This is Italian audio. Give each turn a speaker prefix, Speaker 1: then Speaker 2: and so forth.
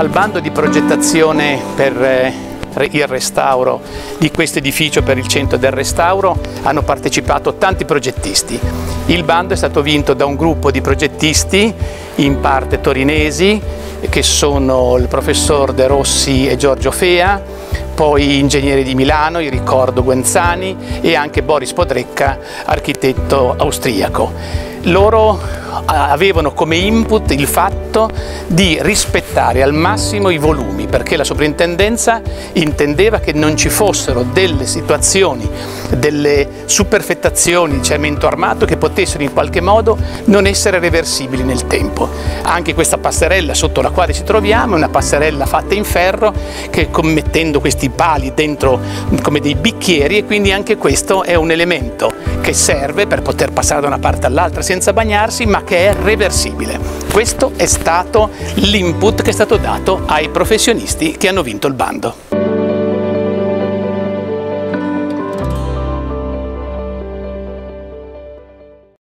Speaker 1: Al bando di progettazione per eh, il restauro di questo edificio per il centro del restauro hanno partecipato tanti progettisti. Il bando è stato vinto da un gruppo di progettisti, in parte torinesi, che sono il professor De Rossi e Giorgio Fea, poi ingegneri di Milano, il ricordo Guenzani e anche Boris Podrecca, architetto austriaco. Loro avevano come input il fatto di rispettare al massimo i volumi perché la soprintendenza intendeva che non ci fossero delle situazioni, delle superfettazioni di cemento armato che potessero in qualche modo non essere reversibili nel tempo. Anche questa passerella sotto la quale ci troviamo è una passerella fatta in ferro che mettendo questi pali dentro come dei bicchieri e quindi anche questo è un elemento che serve per poter passare da una parte all'altra senza bagnarsi ma che è reversibile. Questo è stato l'input che è stato dato ai professionisti che hanno vinto il bando.